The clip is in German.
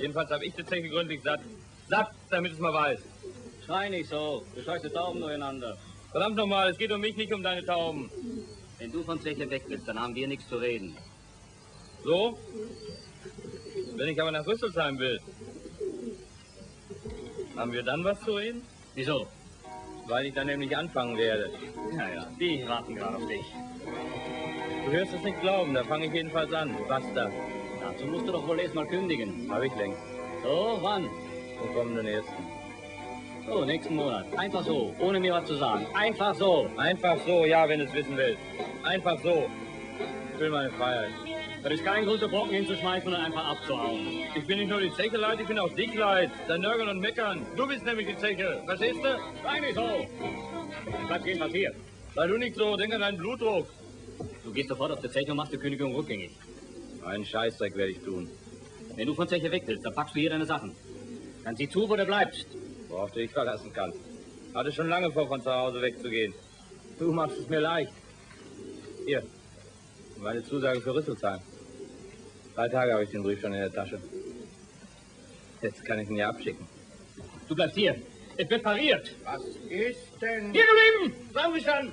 Jedenfalls habe ich die Zeche gründlich satt. Satt, damit es mal weiß. Schrei nicht so. Du scheuchst die Tauben durcheinander. Verdammt nochmal, es geht um mich, nicht um deine Tauben. Wenn du von Zeche weg bist, dann haben wir nichts zu reden. So? Wenn ich aber nach Rüsselsheim will, haben wir dann was zu reden? Wieso? Weil ich dann nämlich anfangen werde. Naja, die warten gerade auf dich. Du wirst es nicht glauben, da fange ich jedenfalls an. Basta. Dazu musst du doch wohl erst mal kündigen. Habe ich längst. So, wann? Zum kommenden ersten. So, nächsten Monat. Einfach so, ohne mir was zu sagen. Einfach so. Einfach so, ja, wenn du es wissen willst. Einfach so. Ich will meine Freiheit. Das ist kein den Brocken hinzuschmeißen und einfach abzuhauen. Ich bin nicht nur die Zeche leid, ich bin auch dich leid. Dein Nörgeln und Meckern. Du bist nämlich die Zeche. Verstehst du? Sei nicht so. Bleib jedenfalls hier. Sei du nicht so, denk an deinen Blutdruck. Du gehst sofort auf die Zeche und machst die Kündigung rückgängig. Einen Scheißdreck werde ich tun. Wenn du von Zeche weg willst, dann packst du hier deine Sachen. Dann sieh zu, wo du bleibst. Worauf du dich verlassen kannst. Hatte schon lange vor, von zu Hause wegzugehen. Du machst es mir leicht. Hier, meine Zusage für Rüsselsheim. Drei Tage habe ich den Brief schon in der Tasche. Jetzt kann ich ihn ja abschicken. Du bleibst hier. Es wird pariert. Was ist denn? Hier geblieben! Sag mich an!